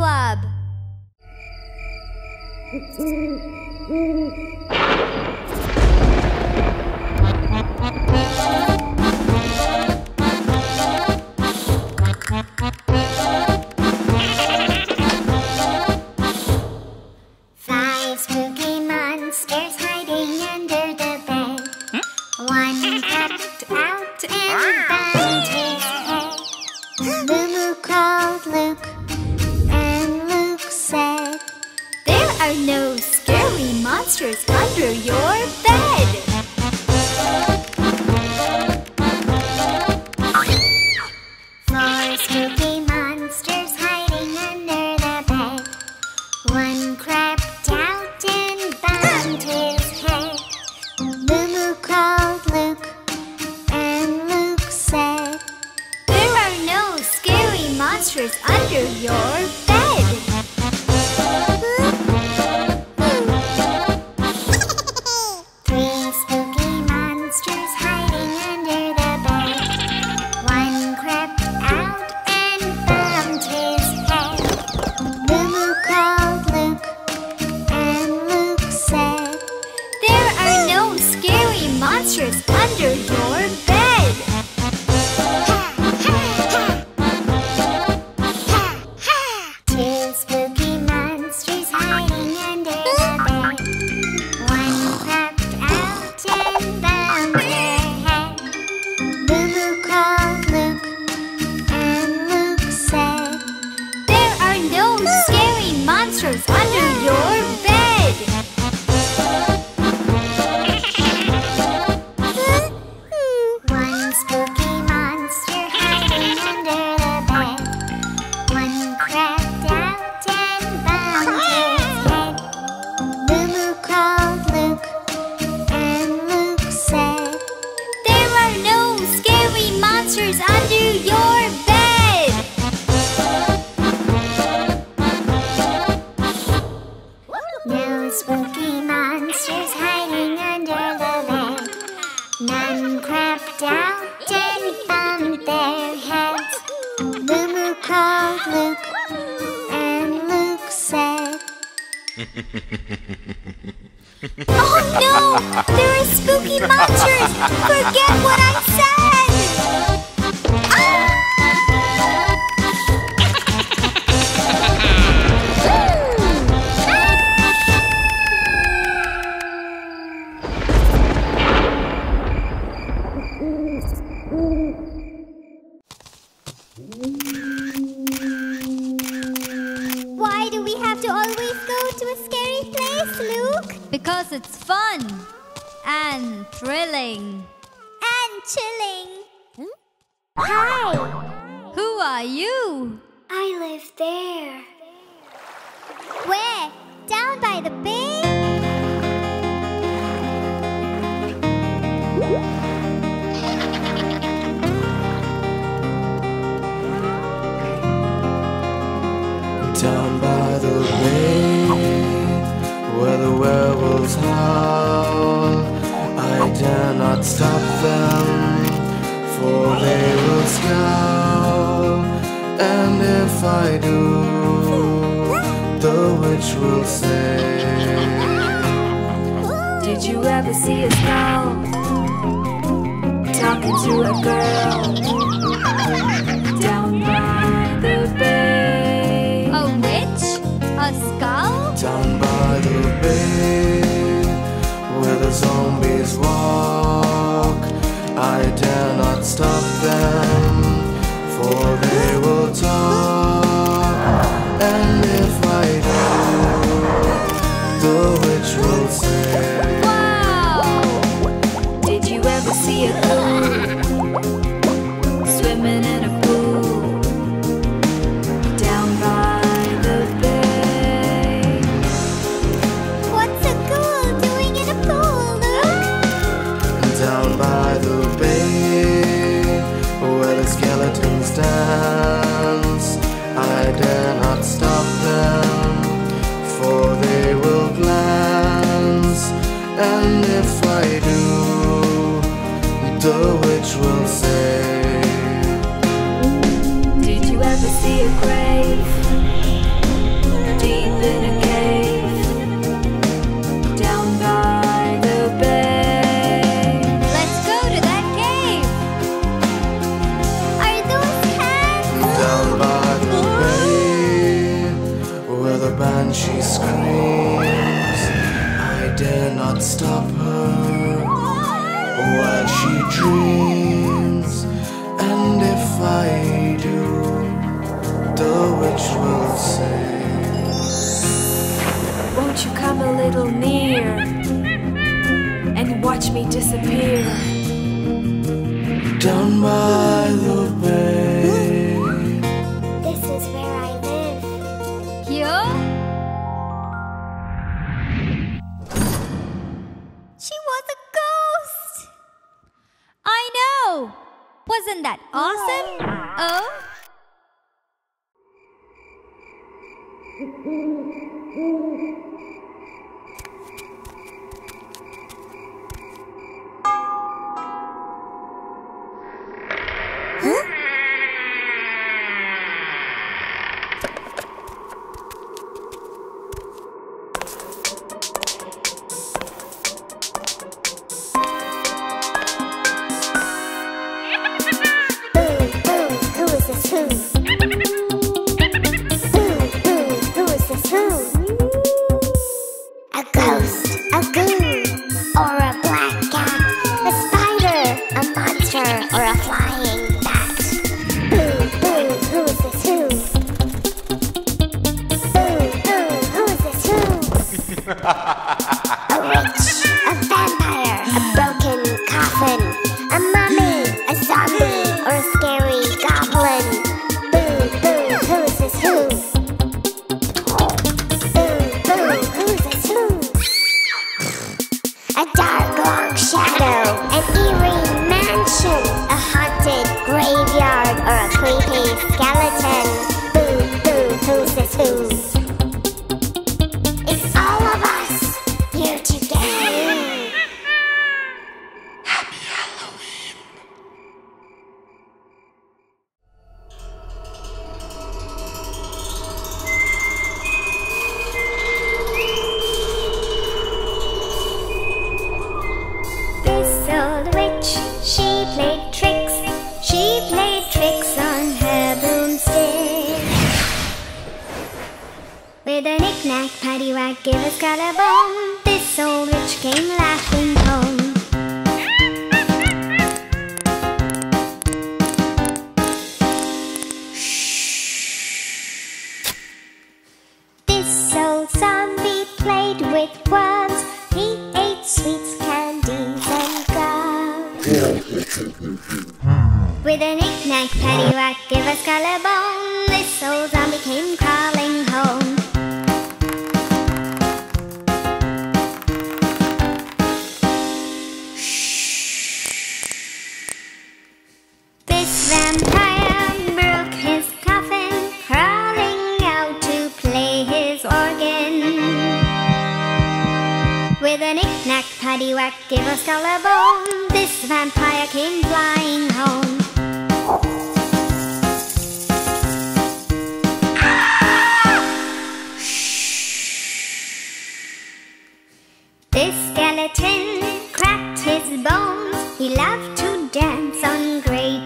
Club. Five spooky monsters hiding under the bed. One crept out and monsters under your bed. Four spooky monsters hiding under the bed. One crept out and bumped his head. Mumu called Luke, and Luke said, There are no scary monsters under your bed. Scary spooky monsters hiding under the bed. None crept out and bumped their heads. Mumu called Luke, and Luke said, Oh no! There are spooky monsters! Forget what I said! Thrilling. And chilling. Hmm? Hi, Who are you? I live there. Where? Down by the bay? And if I do, the witch will say. Did you ever see a skull talking to a girl down by the bay? A witch? A skull? Down by the bay, where the zombies walk, I dare not stop them, watch me disappear? Down us. This old witch came laughing home. This old zombie played with worms. He ate sweets, candies, and gum. With a knick-knack, paddywhack, give us collarbone. Vampire broke his coffin, crawling out to play his organ. With a knick-knack, paddywhack, give us collarbone. This vampire came flying home. This skeleton cracked his bones. He loved to dance on grey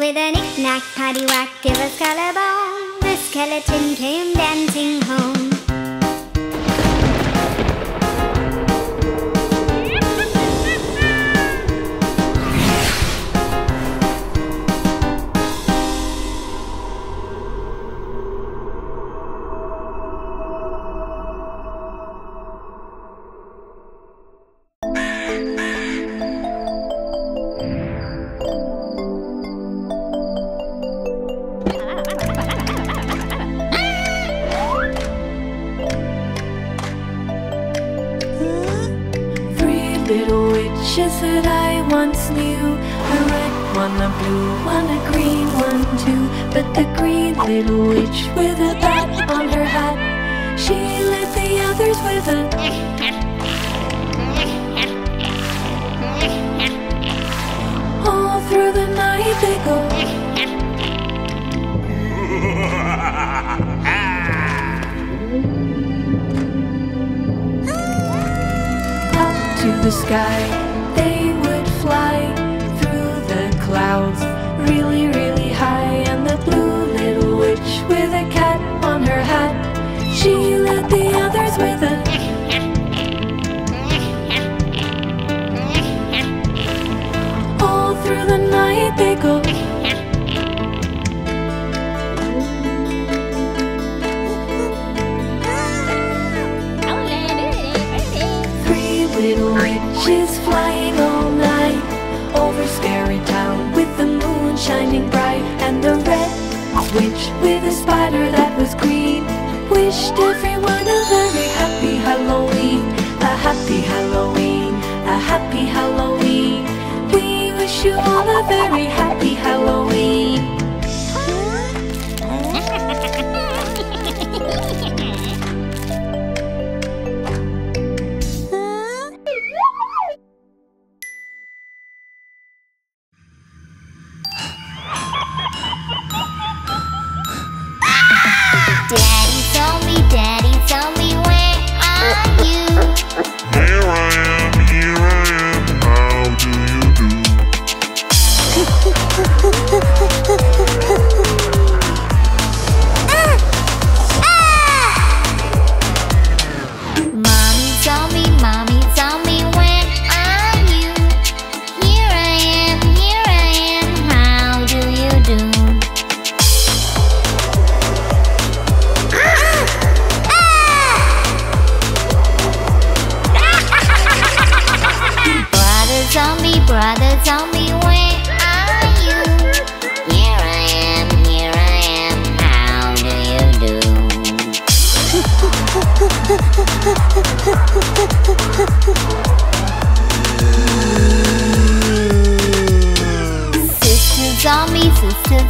With a knick-knack, paddywhack, give us collarbone. The skeleton came dancing home. One, a green one too. But the green little witch with a bat on her hat. She led the others with a All through the night they go. Up to the sky. Really, really high. And the blue little witch with a cat on her hat, she led the others away shining bright and the red witch with a spider that was green wished everyone a very happy Halloween, a happy Halloween, a happy Halloween. We wish you all a very happy Daddy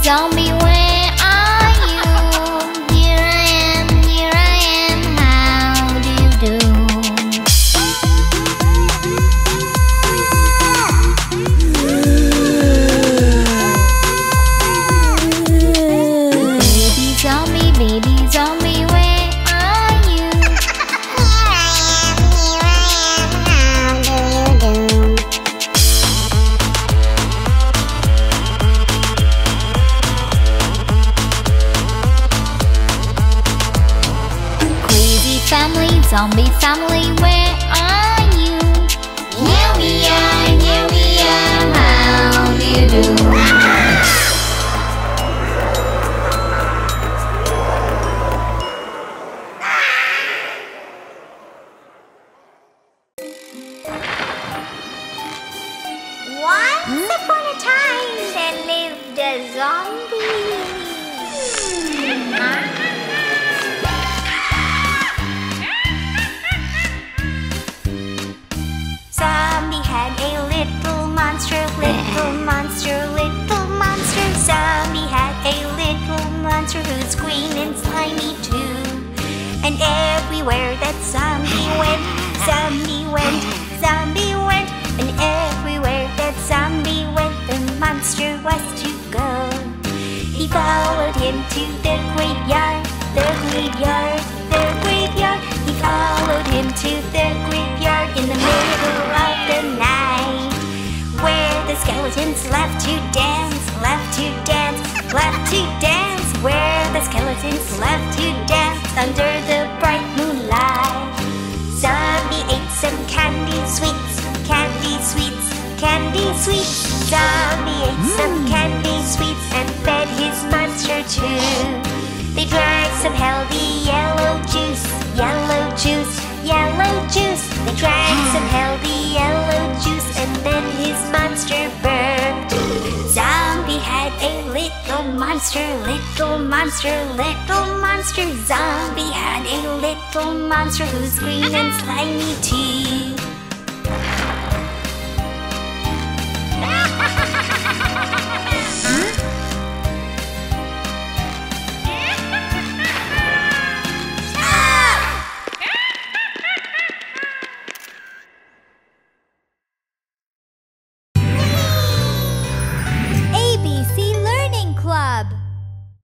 told me, sister told family, zombie family, green and slimy too. And everywhere that zombie went, zombie went, zombie went. And everywhere that zombie went, the monster was to go. He followed him to the graveyard, the graveyard, the graveyard. He followed him to the graveyard in the middle of the night, where the skeletons left to dance, left to dance, left to dance, where the skeletons love to dance under the bright moonlight. Zombie ate some candy sweets, candy sweets, candy sweets. Zombie ate some mm. candy sweets and fed his monster too. They drank some healthy yellow juice, yellow juice, yellow juice. They drank some healthy yellow juice and then his monster monster, little monster, little monster. Zombie had a little monster who's green and slimy too.